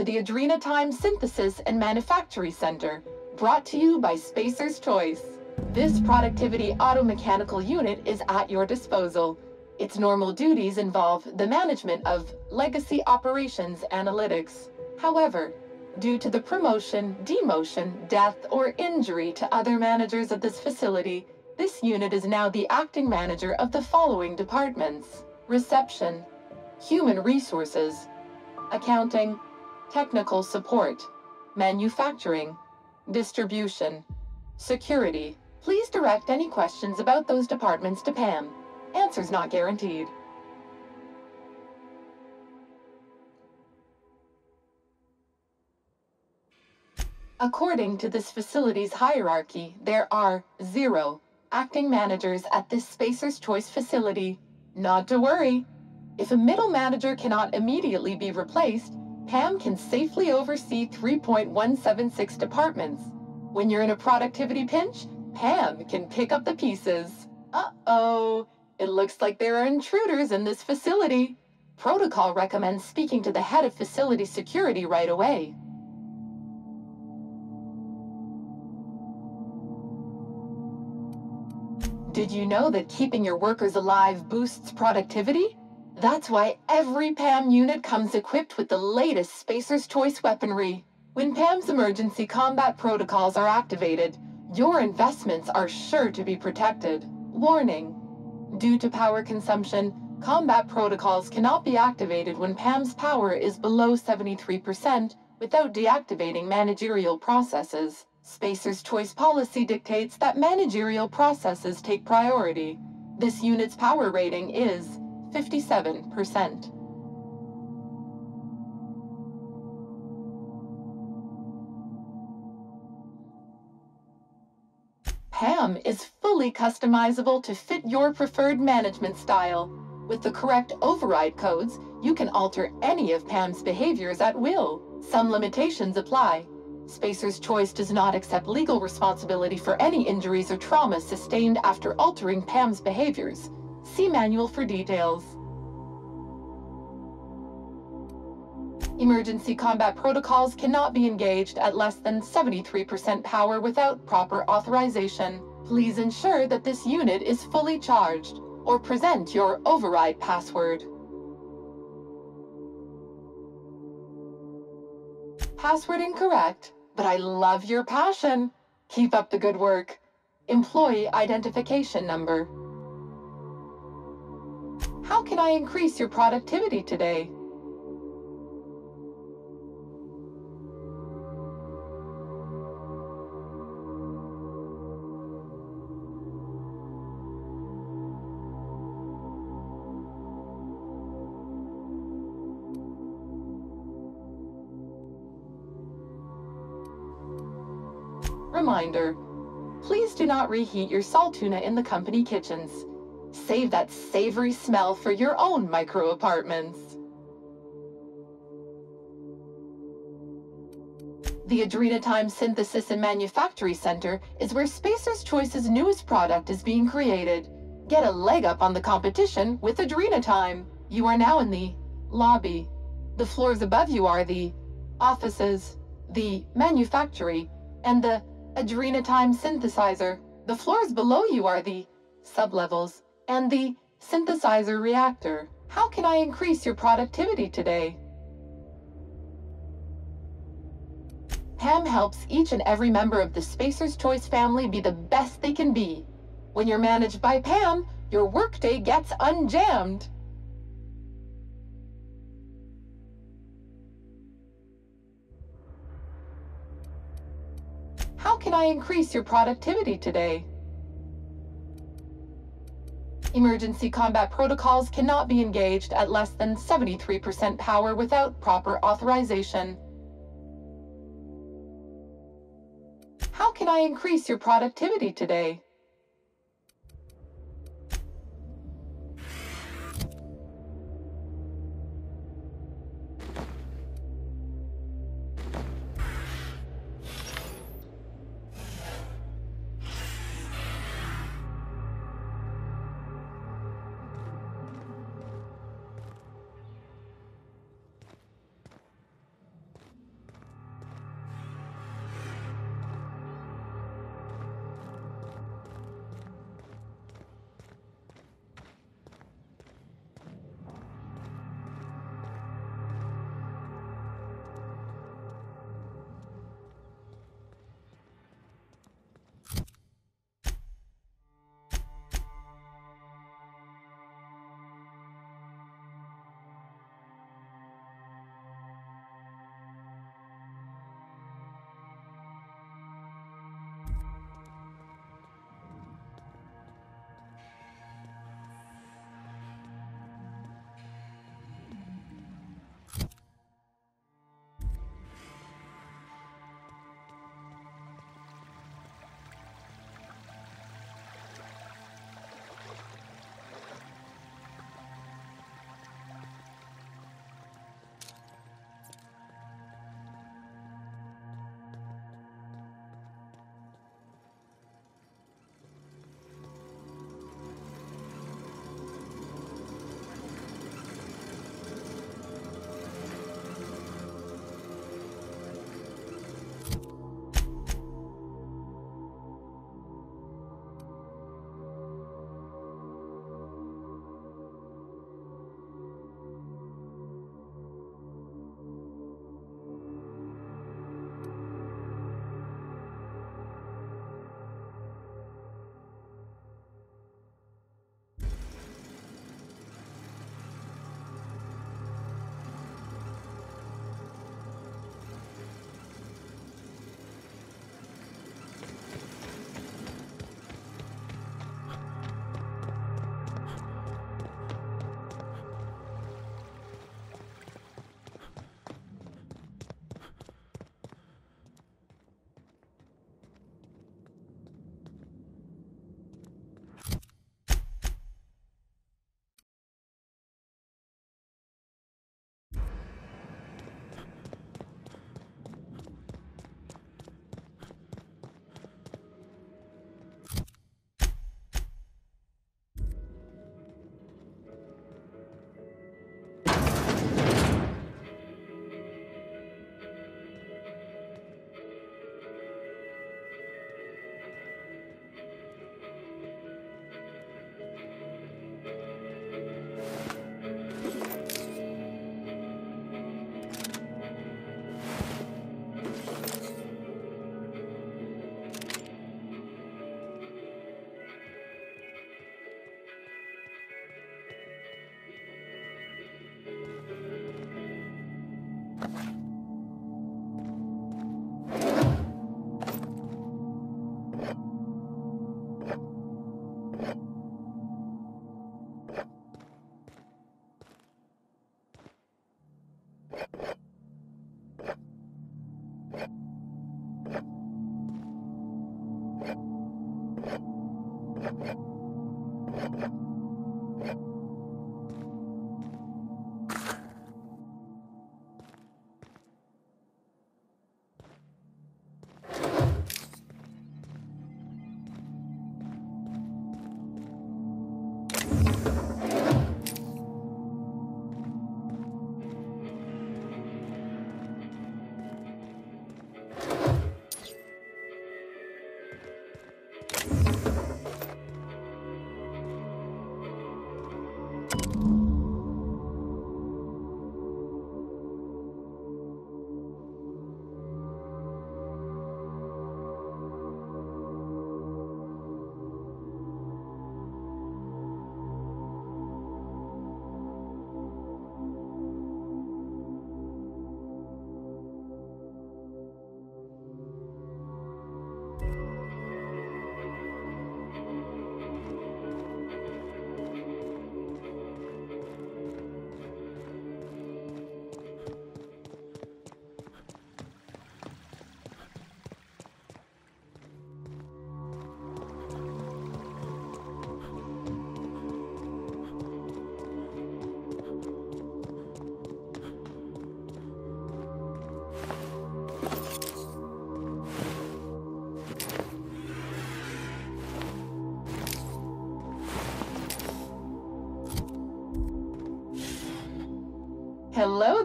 To the Adrenatime Synthesis and Manufacturing Center, brought to you by Spacer's Choice. This productivity automechanical unit is at your disposal. Its normal duties involve the management of legacy operations analytics. However, due to the promotion, demotion, death, or injury to other managers of this facility, this unit is now the acting manager of the following departments reception, human resources, accounting, technical support, manufacturing, distribution, security. Please direct any questions about those departments to Pam. Answers not guaranteed. According to this facility's hierarchy, there are zero acting managers at this Spacer's Choice facility. Not to worry. If a middle manager cannot immediately be replaced, Pam can safely oversee 3.176 departments. When you're in a productivity pinch, Pam can pick up the pieces. Uh-oh, it looks like there are intruders in this facility. Protocol recommends speaking to the head of facility security right away. Did you know that keeping your workers alive boosts productivity? That's why every PAM unit comes equipped with the latest Spacer's Choice weaponry. When PAM's emergency combat protocols are activated, your investments are sure to be protected. Warning. Due to power consumption, combat protocols cannot be activated when PAM's power is below 73% without deactivating managerial processes. Spacer's Choice policy dictates that managerial processes take priority. This unit's power rating is 57%. PAM is fully customizable to fit your preferred management style. With the correct override codes, you can alter any of PAM's behaviors at will. Some limitations apply. Spacer's Choice does not accept legal responsibility for any injuries or traumas sustained after altering Pam's behaviors. See manual for details. Emergency combat protocols cannot be engaged at less than 73% power without proper authorization. Please ensure that this unit is fully charged, or present your override password. Password incorrect, but I love your passion. Keep up the good work. Employee identification number. How can I increase your productivity today? Reminder, please do not reheat your salt tuna in the company kitchens. Save that savory smell for your own micro apartments. The Adrenatime Synthesis and Manufactory Center is where Spacer's Choice's newest product is being created. Get a leg up on the competition with Adrenatime. You are now in the lobby. The floors above you are the offices, the manufactory, and the Adrenatime synthesizer. The floors below you are the sublevels and the synthesizer reactor. How can I increase your productivity today? Pam helps each and every member of the Spacer's Choice family be the best they can be. When you're managed by Pam, your workday gets unjammed. How can I increase your productivity today? Emergency combat protocols cannot be engaged at less than 73% power without proper authorization. How can I increase your productivity today?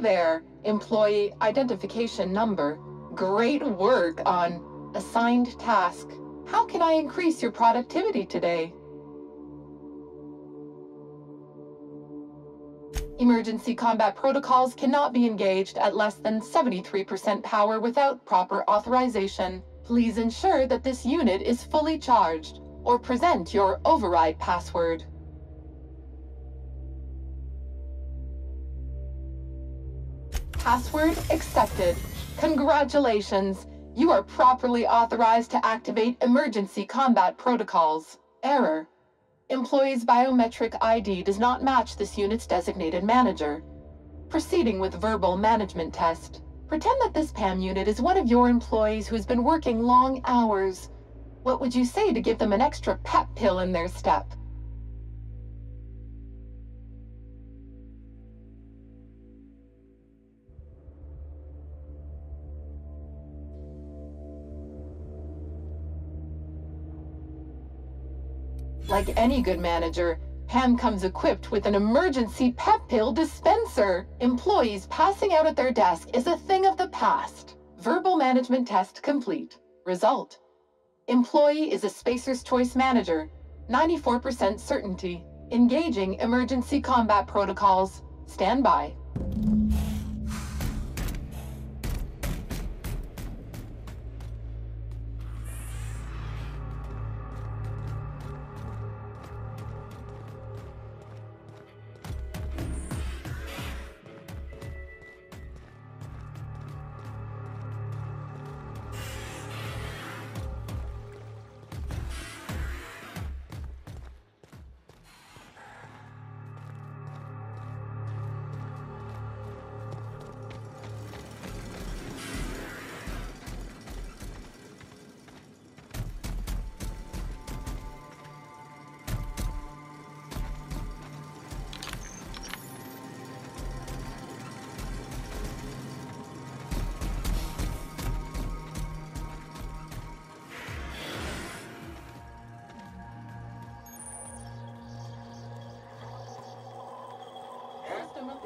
There, employee identification number. Great work on assigned task. How can I increase your productivity today? Emergency combat protocols cannot be engaged at less than 73% power without proper authorization. Please ensure that this unit is fully charged or present your override password. Password accepted. Congratulations! You are properly authorized to activate emergency combat protocols. Error. Employee's biometric ID does not match this unit's designated manager. Proceeding with verbal management test. Pretend that this PAM unit is one of your employees who's been working long hours. What would you say to give them an extra pep pill in their step? Like any good manager, Pam comes equipped with an emergency pep pill dispenser. Employees passing out at their desk is a thing of the past. Verbal management test complete. Result. Employee is a Spacer's Choice manager. 94% certainty. Engaging emergency combat protocols. Stand by.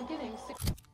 Beginning.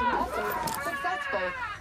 Subjugation effort successful.